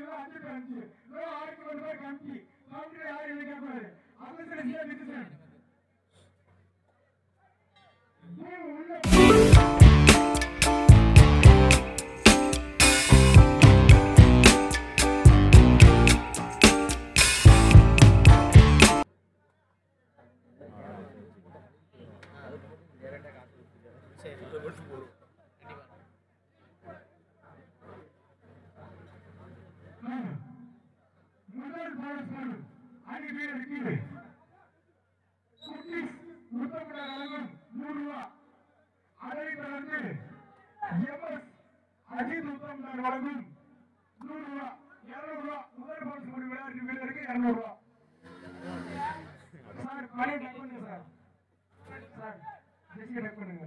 முடியல அஞ்சு அஞ்சு. ஆறுக்கு ஒரு ரூபாய் கம்மி கவுண்டர் யாரும் கேட்கக்கூடாது அது சில சில உள்ள குட்டீஸ் முத்தமிழ வழங்கும் நூறு ரூபா. அதை தொடர்ந்து எம்எஸ் அஜித் முத்தமிழர் வழங்கும். நூறு ரூபா இருநூறு ரூபா. முதல் பாடசாலை விளையாட்டு வீரருக்கு இருநூறு ரூபா. சார் பழைய டக் பண்ணுங்க சார். சார் ஜெஸ்டி டக் பண்ணுங்க.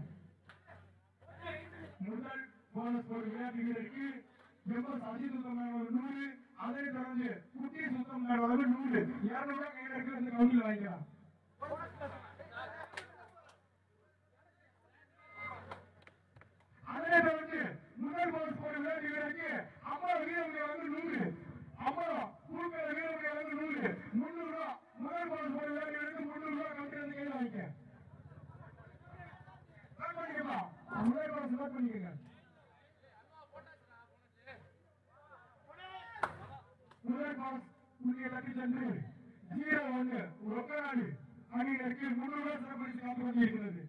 முதல் போனஸ் ஒரு விளையாட்டு வீரருக்கு எம்எஸ் அஜித் சுத்தம் நூறு. அதை தொடர்ந்து குட்டி சுத்தம் வளர்ந்து நூறு. இருநூறு ரூபாய் கையில இருக்கு. இந்த கவுண்டில் வாங்கிக்கலாம் அதை தொடர்ந்து முதல் போனஸ் ஒரு விளையாட்டு வீரருக்கு அம்மா வீரமுறை வந்து நூறு அம்மா குழுக்கள வீரமுறை வந்து நூறு முன்னூறு ரூபாய் முதல் போனஸ் ஒரு விளையாட்டு வீரருக்கு முன்னூறு ரூபாய் கவுண்டில் இருந்து கையில வாங்கிக்க நோட் பண்ணிக்கமா முதல் போனஸ் நோட் பண்ணிக்கங்க முதல் பாஸ் புள்ளியை தட்டி சென்று ஜீரோ ஒன்று ஒக்கநாடு அணியினருக்கு முன்னூறு ரூபாய் சிறப்பரிசு காத்து கொண்டிருக்கிறது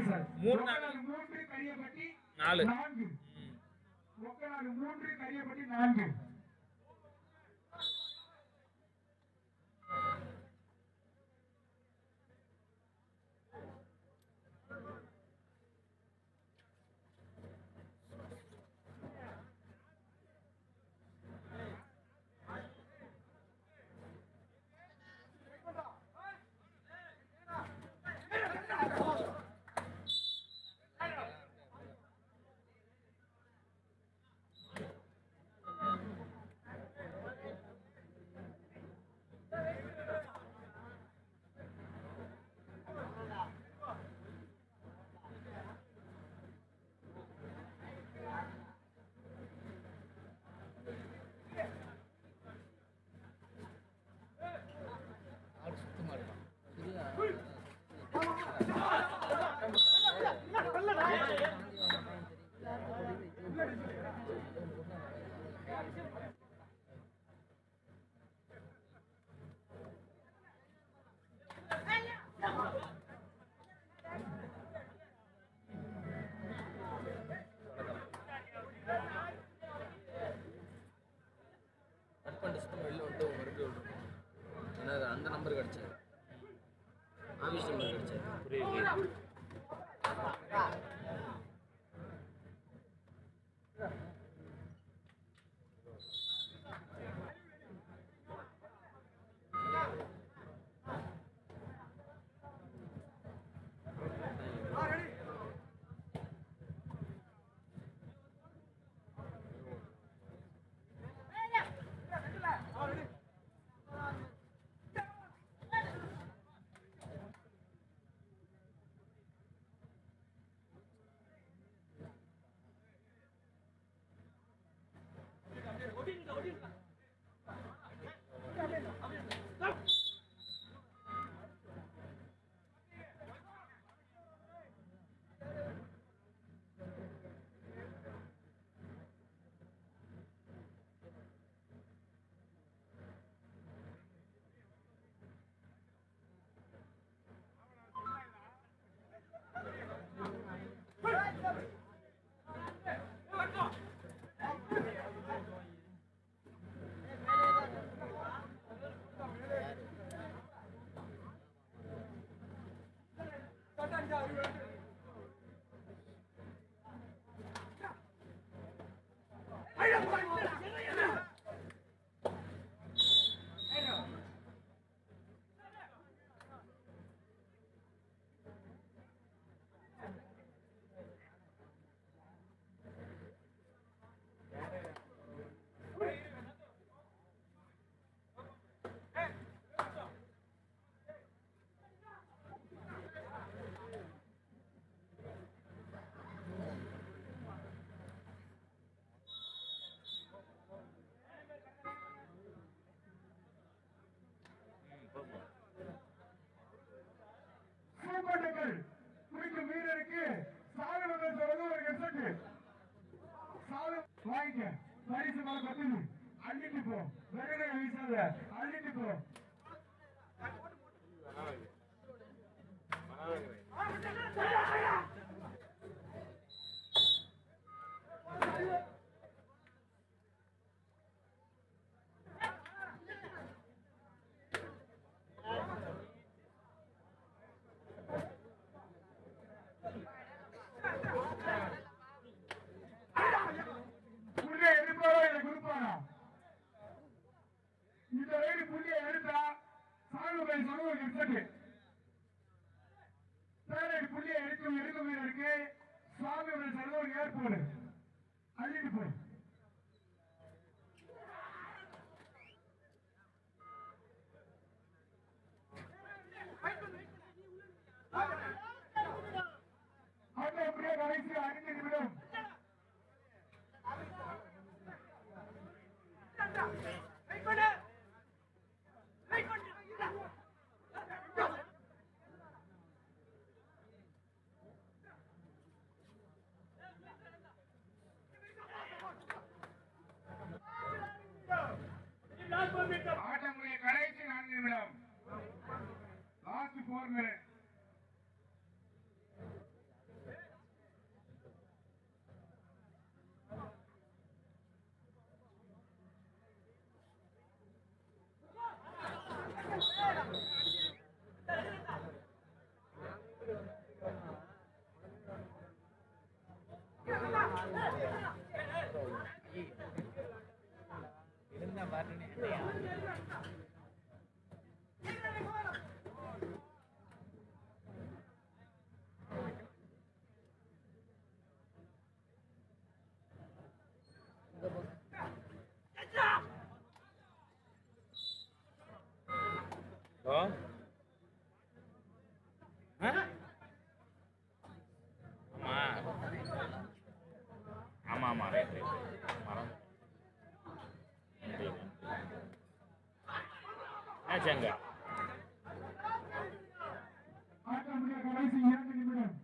சார் மூணு மூன்று கரியப்பட்டி நாலு. நான்கு. மூன்று கரியப்பட்டி நான்கு. ஏன்னா அது Hey, போடு அள்ளிட்டு போய் அப்படியே கடைசி ஆமா ஆமா ஆமா ரைட் ரைட் மரம் நன்றி நன்றி என்னாச்சுங்க ஆட்டமுடைய கடைசி இரண்டு நிமிடம்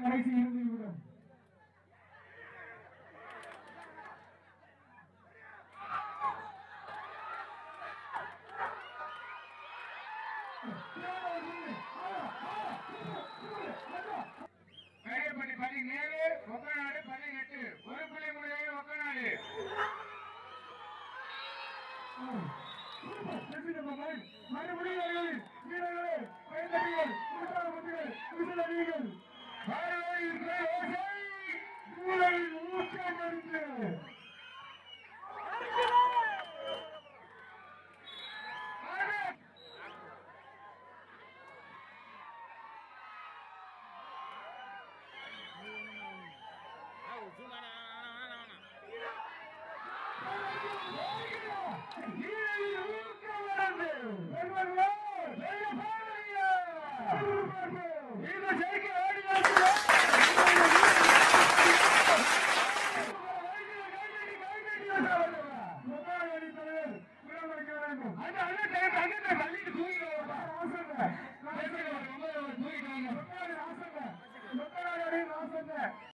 கடைசி நிமிடம் பதினெட்டு ஒரு புள்ளி முடிவு ஒக்கநாடு மறுபடியும் வீரர்களே கைத்தறிகள் உற்சாகப்படுத்துங்கள் விசிலடியுங்கள் பாரதிய ஓசை ஊழல்